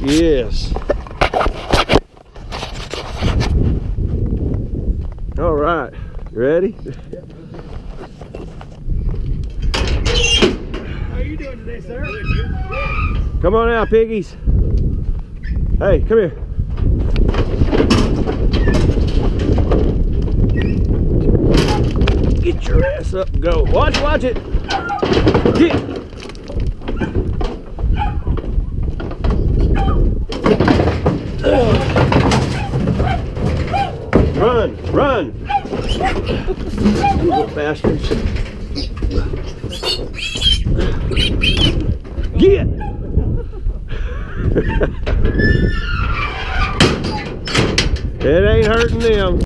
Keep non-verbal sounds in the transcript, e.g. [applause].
Yes. All right, you ready? How you doing today, sir? Come on out, piggies. Hey, come here. Get your ass up and go. Watch, watch it. Get. Run, run. Little bastards. Get. [laughs] it ain't hurting them.